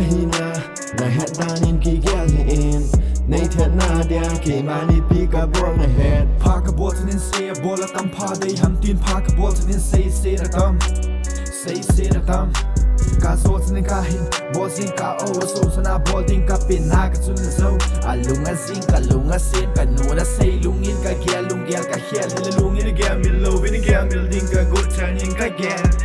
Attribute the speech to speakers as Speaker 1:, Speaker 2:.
Speaker 1: hina na het danin ki gyal in nei the na dia ki mani pi ka bor na het
Speaker 2: pa ka in nin se bola tam pa dei ham tin pa ka bot nin se se da tam se se da tam ka so nin ka hin bo ka o so sana bol din ka pin na ka chun so alunga sin ka lunga sin ka nu na se lungin ka gyal lung gyal ka hel hele lungin gyal mil lo vin gyal mil din ka gut chan in ka gyal